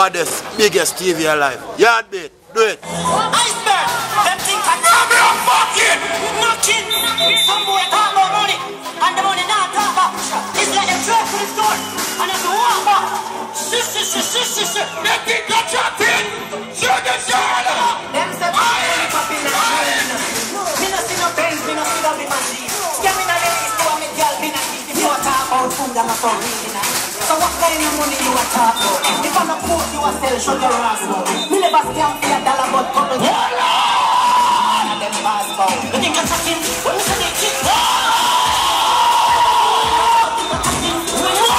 baddest, biggest TV alive. Yaadbeat, do it. Iceberg, them think I know me a fucking nothing. Some boy talk about money, and the money not talk about. It's like them trap to the store, and if you walk back, shit, shit, shit, shit, shit, shit. They think I chatting, show the shoulder. Them say, I ain't popping the shit. Me no see no Benz, me no see no big machine. Yeah, me no ladies, so I'm a girl, me no eat. If you a talk about food, I'm a for reading it. So what kind of money you a talk about? If I'm a coat, you a sell, show your ass out. Me never scam for a dollar, but couple and them pass out. You think I'm talking? You say they kick, when you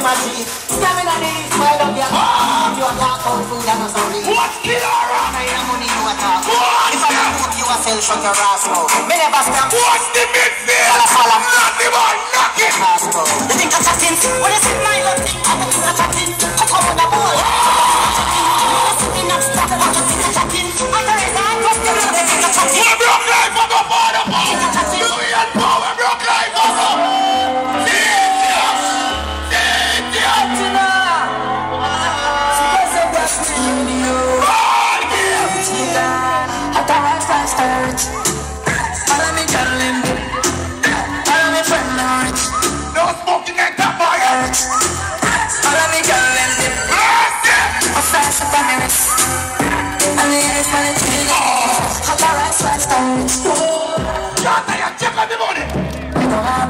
we no see no be machine. Stamina need smile up your heart. You a talk about food and no sorry. What's Kilara? Kind of money you a. What? If I'm a boot, you a sell, shut your ass mouth. Me never scam. What's the midfield? Fala, fala. Nothing but knocking. ass mouth. You think I'm chatting? When you see my love, think I'm chatting. I come with the ball. Up, stop. What you think I'm chatting? I tell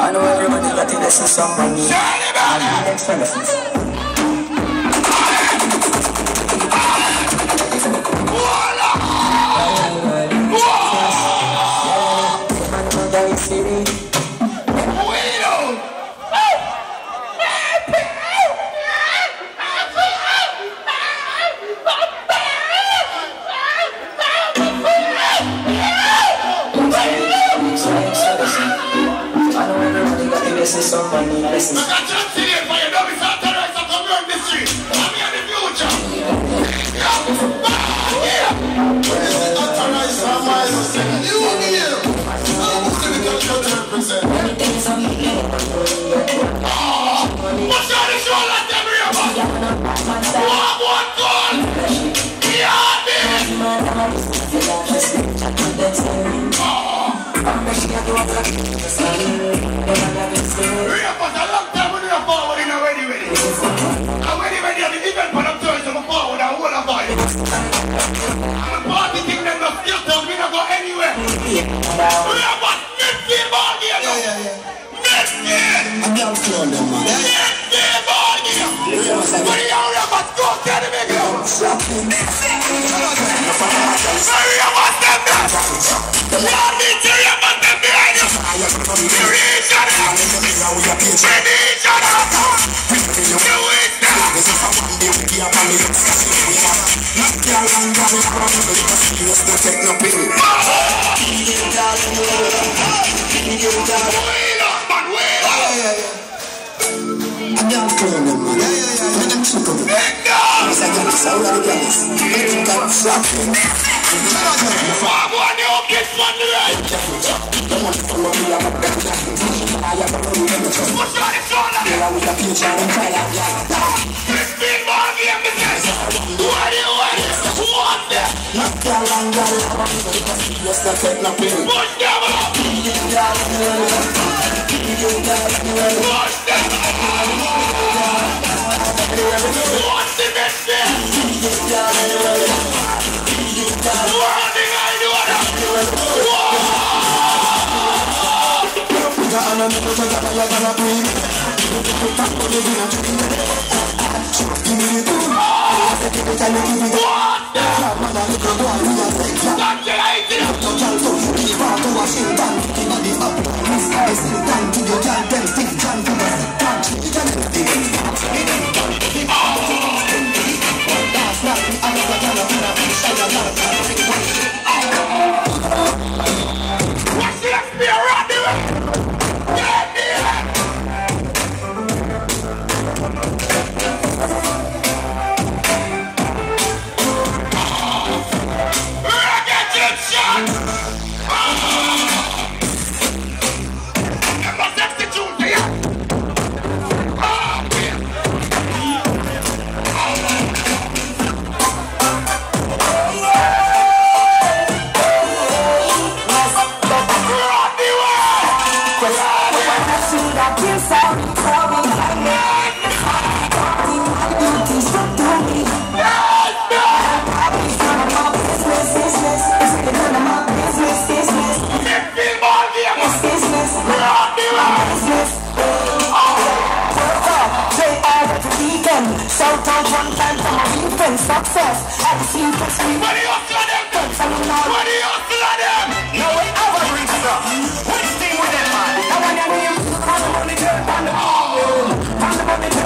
I know everybody got the lesson someone need. Charlie man. Extra lessons. Again. Maria was there. You One, you. Push them up. Push them up. Thank in this Got I gotta Give me the. Give me the You Shout success. At the scene, push me. What do you hustle them? Some now. What do you hustle them? Now we have a bring stuff. Which with them man? Your name, on the money on the money, on the money oh.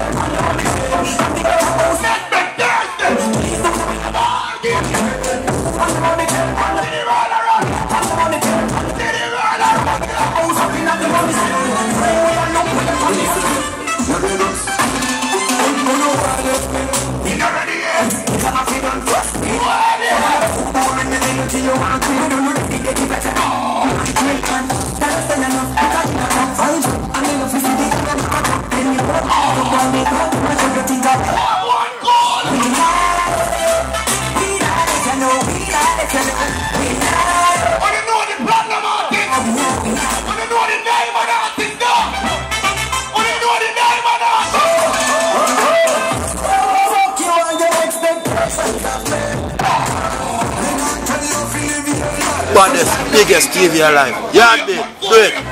You want to do, you that you better. Make man, that's Baddest, biggest TV alive. Yaadbeat, do it.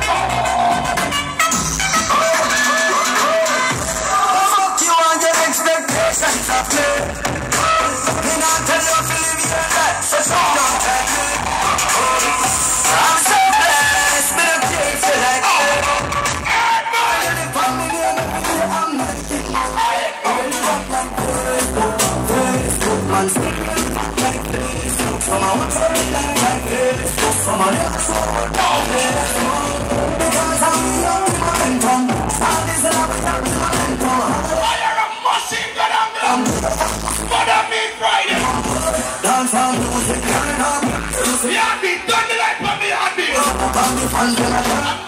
Come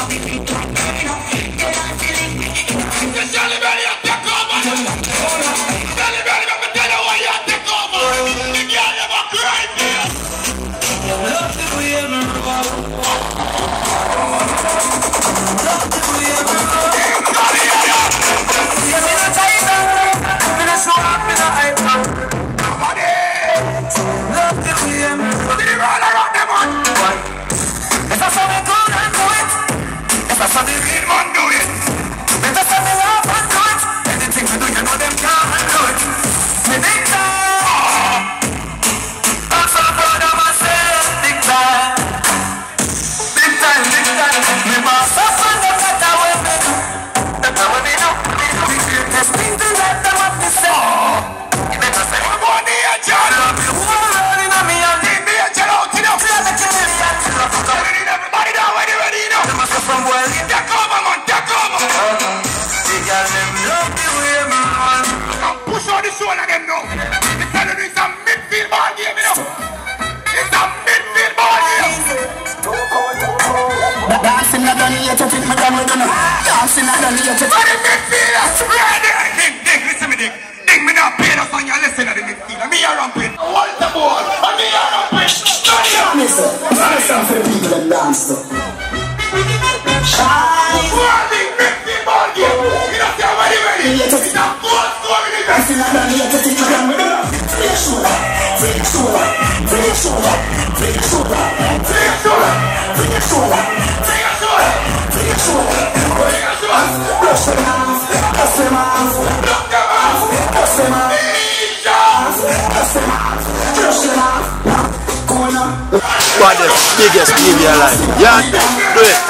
I'll be me get it. What the midfielder? Ding, ding, listen me. Ding, me not pay us on your listen to the midfielder. Me a ramping. Hold the ball. And me a ramping. Study up. Listen, listen for people that dance to. Shine. Warning, midfield ball game. You don't say ready, ready. It's a goal scoring event. I like I'm here to take you it. Flick shoulder, flick shoulder, flick shoulder, flick shoulder, Baddest, biggest TV alive. Yeah. Do it.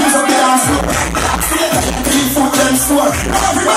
Use up the dance floor. Three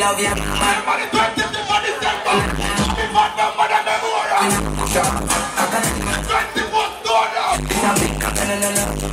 Love you.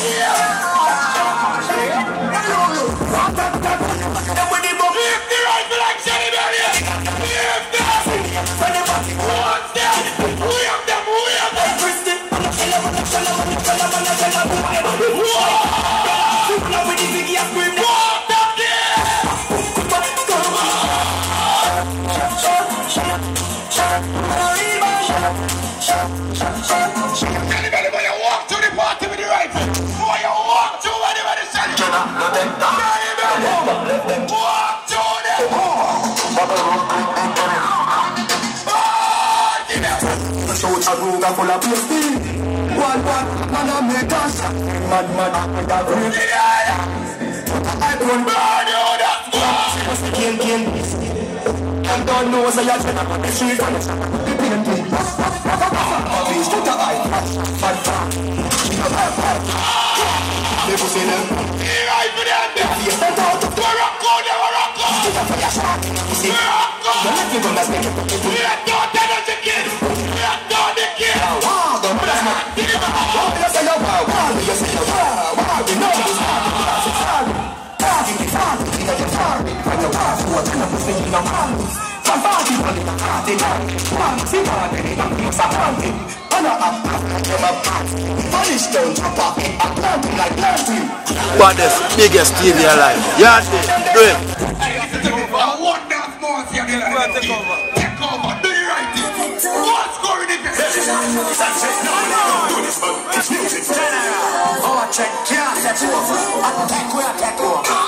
Anybody Oh, a full of make us. Mad. I don't burn. And don't know you're to put the fat. The make it. We are. We are the You be party. Punish don't drop off, I'm planting like planting. Baddest, biggest TV. Do it. One dance more, see the light. Take over, do the right thing. What's going in there? It's music. Oh, check, can't you over. Attack, we attack over.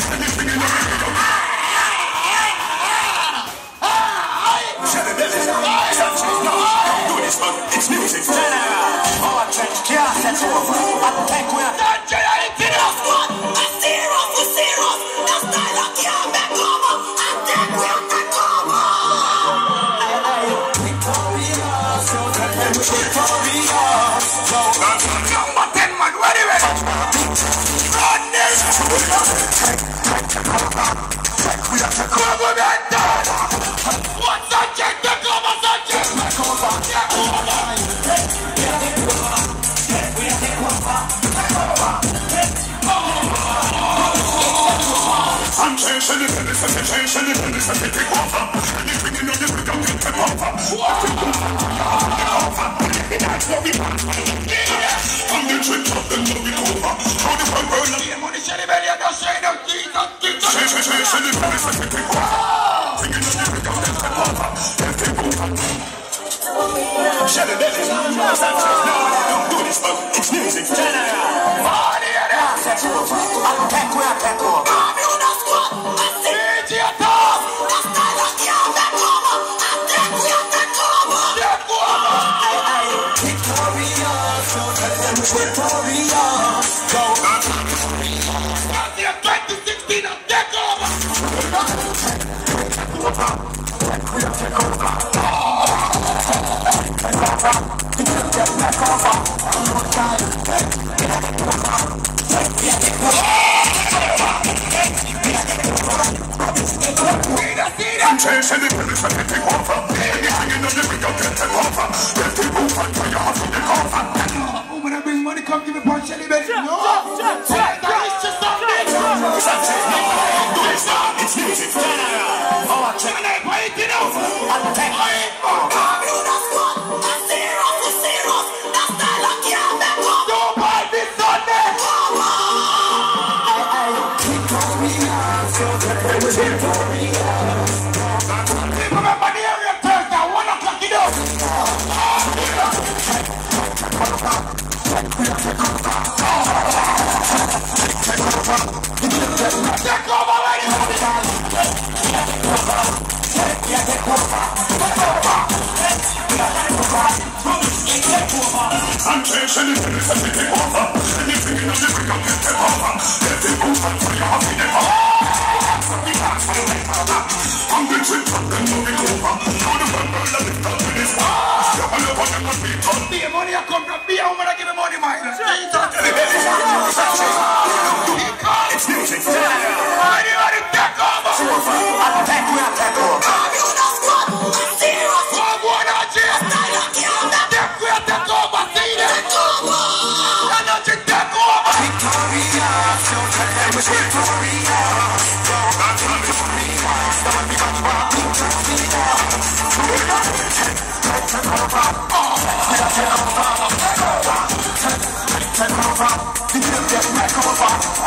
What's that check? Take over, that check. Yeah, money, Shelly Belly, I don't no Jesus, Jesus. It's music. DJ That's the 2016 of Take out. Money I come from me, I'm gonna give me money, man.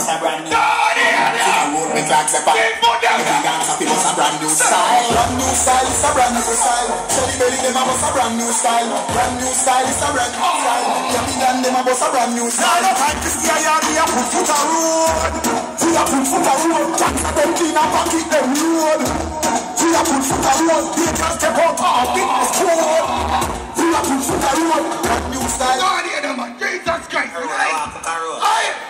take over. brand new. A road make like the back. Every dance up, it was a brand new style. Brand new style, it's a brand new oh. style. Shelly belly, them a bust a brand new style. Brand new style, it's a brand new style. Yummy Dan, them a bust a brand new style. Now the time to see a yard, we a put foot a road. We a put foot a road. A them clean a pocket them road. We a put foot a road. They just step out of business code. We a put foot a road. Brand new style. God, hear them. Jesus Christ. Aye.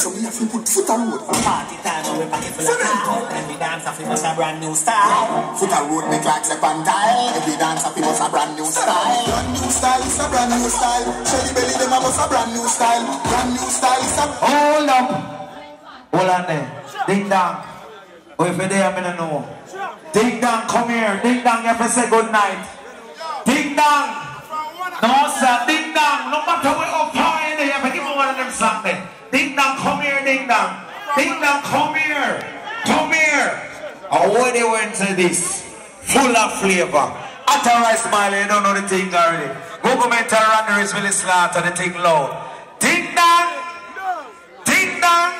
So we have to put foot a road. Party time, we pocket full of cow. Every dance off, we must a brand new style. Foot a road make like step on tile. Every dance up, it was a brand new style. Brand new style, it's a brand new style. Shelly belly, them a was a brand new style. Brand new style, it's a Hold up. Hold on there. Ding dong. Oh, if you're there, I'm gonna know. Ding dong, come here. Ding dong, you have to say good night. Ding dong. No, sir. Ding dong. No matter where up high in there, you have to give me one of them songs there. Ding dong, come here, ding dong. Ding dong, come here. Come here. What they went to this? Full of flavor. Authorized Smiley, you don't know the thing already. Governmental renderings will slaughter the thing low. Ding dong. Ding dong.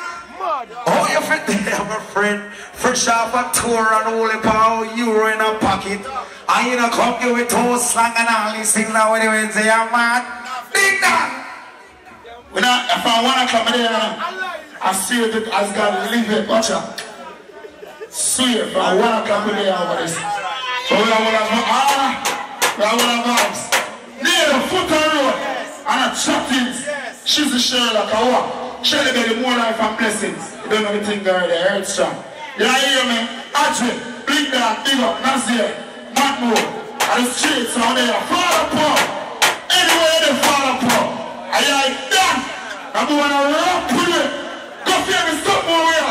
Oh, your friend there, my friend. Fresh off a tour and only power euro in a pocket. And you know, come here with toast slang and all these things now when you say, I'm mad. Ding dong. When I, if I want to come there, I see it as God leave it, watch out. See it, if I want to come there over this. So we are one of ah, we are one of vibes. Near the foot of road, and a chattings. She's a Sherlock, a what? Shelly get more life and blessings. You don't know the thing there, the earth strong. You hear me? Adrian, Big Dog, Big Up, Nazir, Matmo, and the streets out there, fall apart. Anywhere they fall apart. I like. I'm going to walk with it. Go feel me stop my way.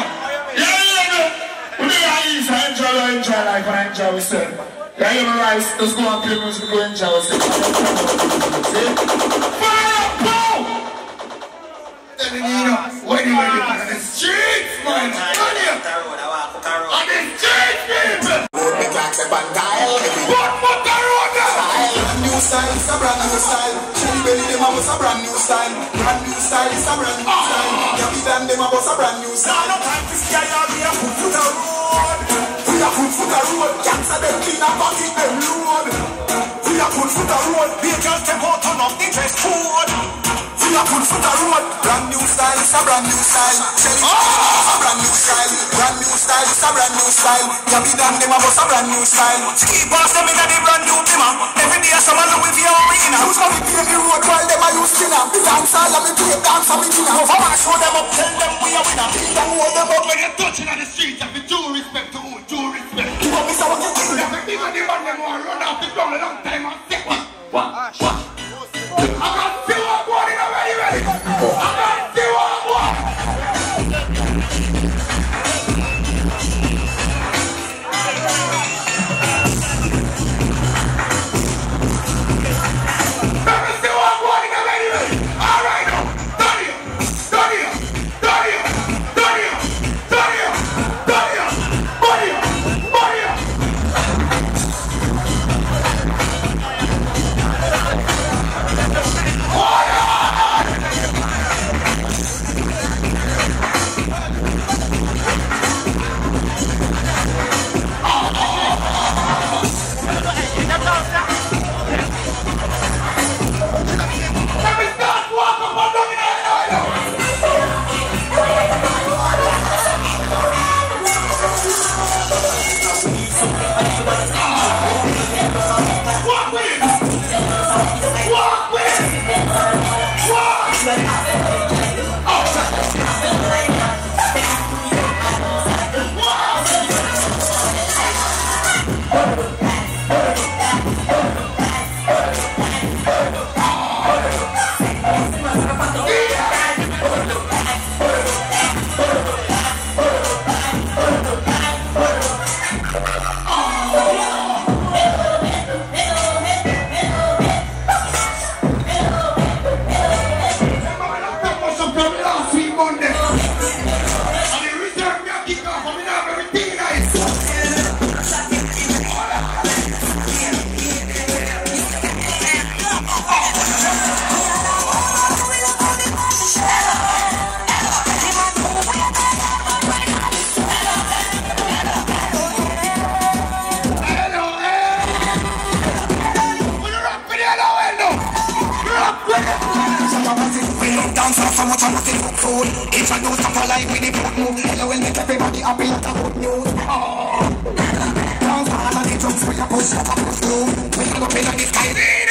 Yeah, yeah, yeah. We need our ease. Enjoy life, enjoy life, and enjoy myself. Yeah, you know. Let's go and play music, go enjoy ourselves. See? Fire up! Then you know, when you're in the streets, man. On the streets, people! Put the back, the bandai. Put the! New style, it's a brand new style. Shelly belly, them a bust a brand new style. Brand new style, it's a brand new style. Yummy Dan, them a bust a brand new style. The time a we a put foot a road. We a put foot a road. Gangs a them clean a pocket them load. We a put foot a road. Bakers them out turn up the dress code. We a put foot a road. Brand new style, it's a brand new style. Shelly it's a brand new style. Brand new style, it's a brand new style. Yummy Dan, them a bust a brand new style. Ski pass them inna the brand new dimmer. Every day someone Louis V arena. Who's gonna be the road while them a use spinner? The dance all of me play dance and me dinner. If I wanna show them up, tell them we a winner. Beat them, hold them up. When you're touching on the streets, have to due respect to who? Due respect. Give up, Mr. What you do? If the big of the man them want run off the ground a long time and step on. I got still one going in Thank you.